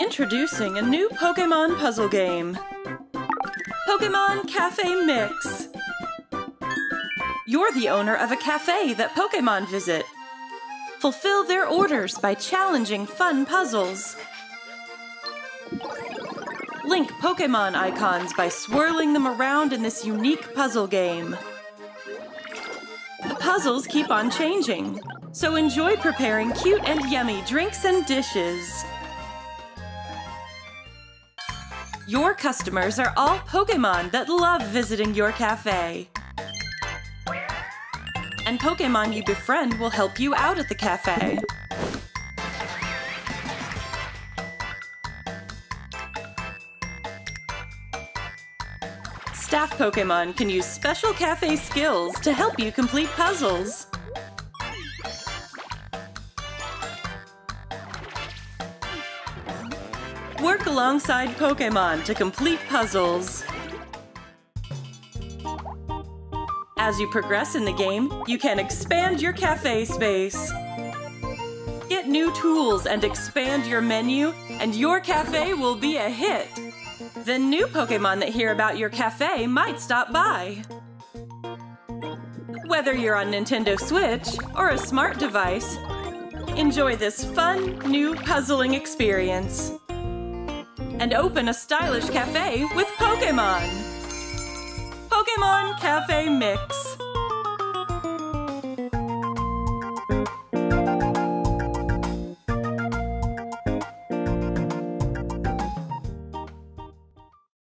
Introducing a new Pokemon puzzle game. Pokemon Cafe Mix. You're the owner of a cafe that Pokemon visit. Fulfill their orders by challenging fun puzzles. Link Pokemon icons by swirling them around in this unique puzzle game. The puzzles keep on changing, so enjoy preparing cute and yummy drinks and dishes. Your customers are all Pokemon that love visiting your cafe. And Pokemon you befriend will help you out at the cafe. Staff Pokemon can use special cafe skills to help you complete puzzles. Work alongside Pokemon to complete puzzles. As you progress in the game, you can expand your cafe space. Get new tools and expand your menu, and your cafe will be a hit. The new Pokemon that hear about your cafe might stop by. Whether you're on Nintendo Switch or a smart device, enjoy this fun, new puzzling experience and open a stylish cafe with Pokemon. Pokemon Cafe Mix.